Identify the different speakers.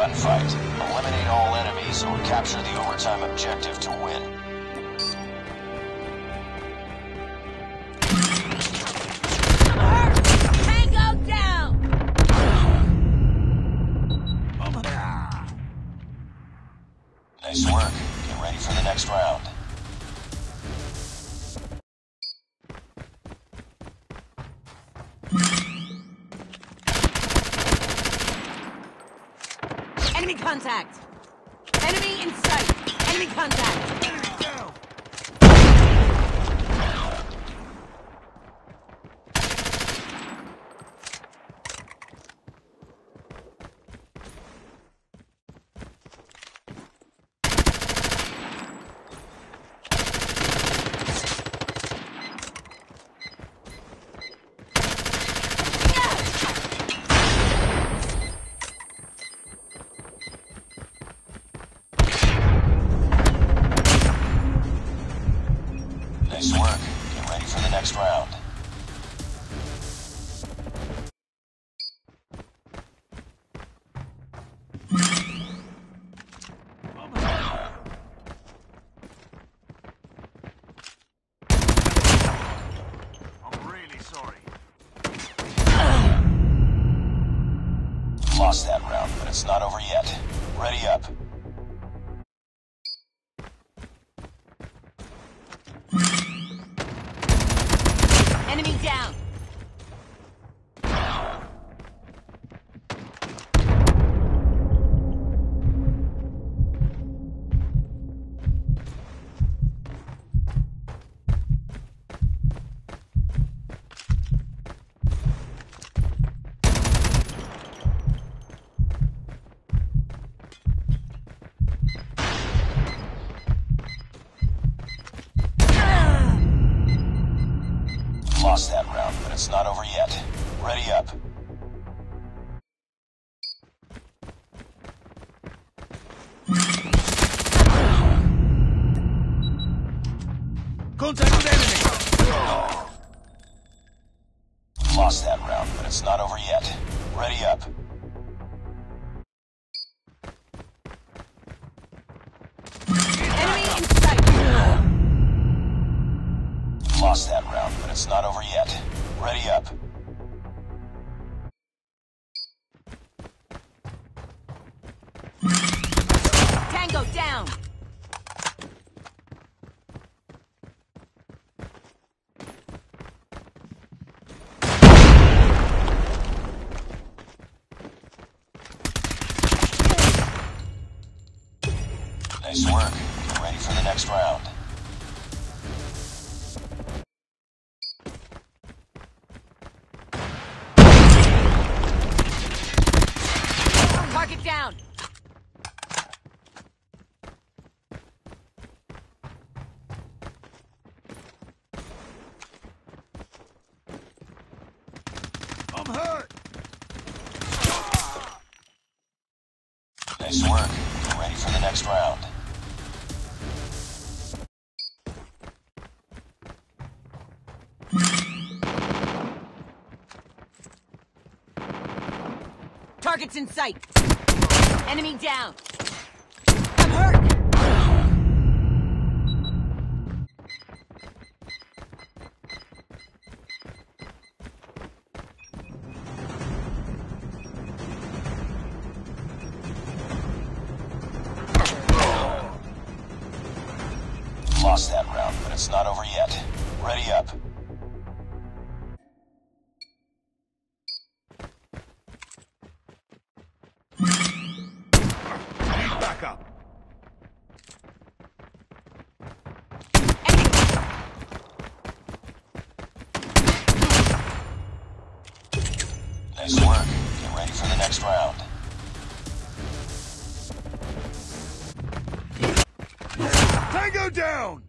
Speaker 1: gunfight.
Speaker 2: Eliminate all
Speaker 1: enemies or capture the overtime objective to win.
Speaker 2: Enemy contact! Enemy in sight! Enemy contact!
Speaker 1: Lost that round, but it's not over yet. Ready up.
Speaker 2: Enemy down!
Speaker 1: Lost that round, but it's not over yet. Ready up.
Speaker 3: Contact with enemy!
Speaker 1: Lost but it's not over yet. Ready up.
Speaker 2: Tango down!
Speaker 1: Nice work. Get ready for the next round.
Speaker 2: Target down!
Speaker 3: I'm hurt!
Speaker 1: Nice work. Get ready for the next round.
Speaker 2: Target's in sight! Enemy down!
Speaker 1: Lost that round, but it's not over yet. Ready up.
Speaker 3: Backup!
Speaker 2: Enemy!
Speaker 1: Nice work. Get ready for the next round.
Speaker 3: Tango down!